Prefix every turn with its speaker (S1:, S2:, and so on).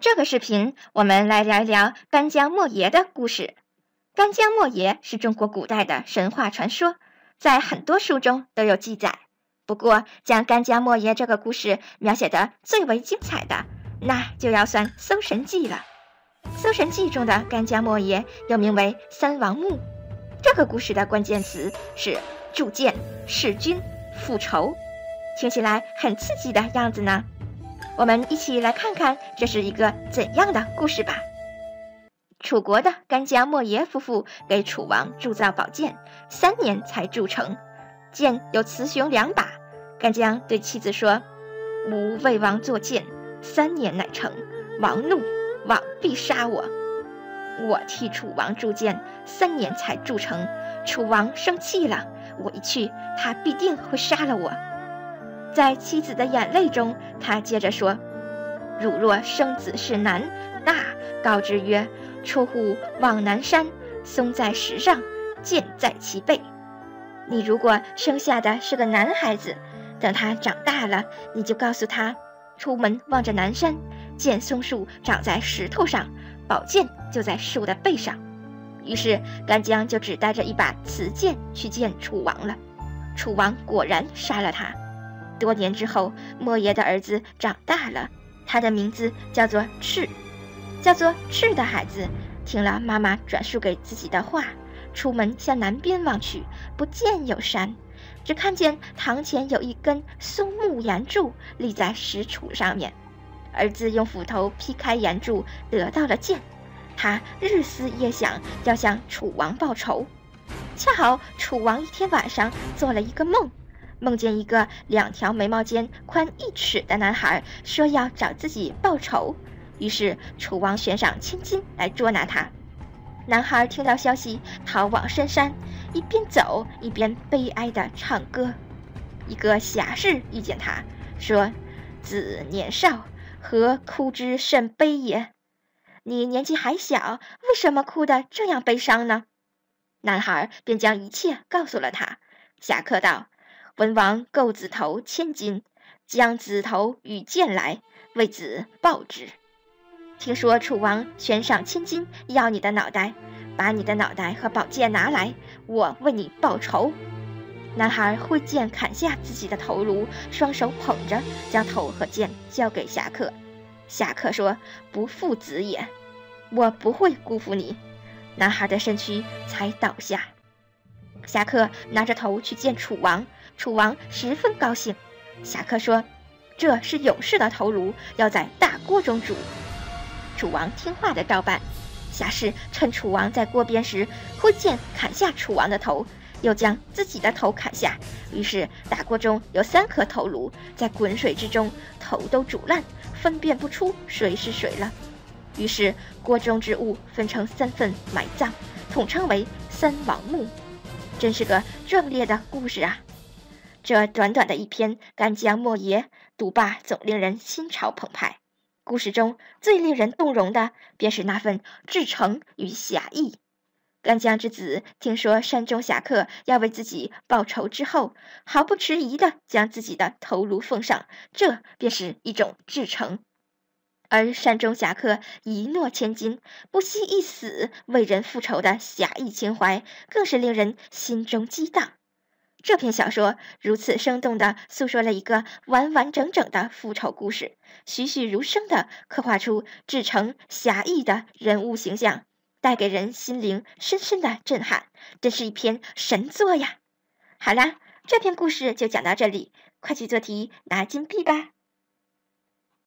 S1: 这个视频我们来聊一聊干将莫邪的故事。干将莫邪是中国古代的神话传说，在很多书中都有记载。不过，将干将莫邪这个故事描写的最为精彩的，那就要算《搜神记》了。《搜神记》中的干将莫邪又名为三王墓。这个故事的关键词是铸剑、弑君、复仇，听起来很刺激的样子呢。我们一起来看看这是一个怎样的故事吧。楚国的干将莫邪夫妇给楚王铸造宝剑，三年才铸成。剑有雌雄两把。干将对妻子说：“吾为王作剑，三年乃成。王怒，王必杀我。我替楚王铸剑，三年才铸成。楚王生气了，我一去，他必定会杀了我。”在妻子的眼泪中，他接着说：“汝若生子是男，那告之曰：‘出户望南山，松在石上，剑在其背。’你如果生下的是个男孩子，等他长大了，你就告诉他：出门望着南山，见松树长在石头上，宝剑就在树的背上。”于是干将就只带着一把瓷剑去见楚王了。楚王果然杀了他。多年之后，莫邪的儿子长大了，他的名字叫做赤，叫做赤的孩子听了妈妈转述给自己的话，出门向南边望去，不见有山，只看见堂前有一根松木岩柱立在石柱上面。儿子用斧头劈开岩柱，得到了剑，他日思夜想要向楚王报仇。恰好楚王一天晚上做了一个梦。梦见一个两条眉毛间宽一尺的男孩，说要找自己报仇，于是楚王悬赏千金来捉拿他。男孩听到消息，逃往深山，一边走一边悲哀地唱歌。一个侠士遇见他，说：“子年少，何哭之甚悲也？你年纪还小，为什么哭得这样悲伤呢？”男孩便将一切告诉了他。侠客道。文王购子头千金，将子头与剑来，为子报之。听说楚王悬赏千金要你的脑袋，把你的脑袋和宝剑拿来，我为你报仇。男孩挥剑砍下自己的头颅，双手捧着，将头和剑交给侠客。侠客说：“不负子也，我不会辜负你。”男孩的身躯才倒下。侠客拿着头去见楚王。楚王十分高兴，侠客说：“这是勇士的头颅，要在大锅中煮。”楚王听话的照办。侠士趁楚王在锅边时，挥剑砍下楚王的头，又将自己的头砍下。于是大锅中有三颗头颅，在滚水之中，头都煮烂，分辨不出谁是谁了。于是锅中之物分成三份埋葬，统称为三王墓。真是个壮烈的故事啊！这短短的一篇《干将莫邪》，读罢总令人心潮澎湃。故事中最令人动容的，便是那份至诚与侠义。干将之子听说山中侠客要为自己报仇之后，毫不迟疑地将自己的头颅奉上，这便是一种至诚。而山中侠客一诺千金，不惜一死为人复仇的侠义情怀，更是令人心中激荡。这篇小说如此生动地诉说了一个完完整整的复仇故事，栩栩如生地刻画出至诚侠义的人物形象，带给人心灵深深的震撼，真是一篇神作呀！好啦，这篇故事就讲到这里，快去做题拿金币吧。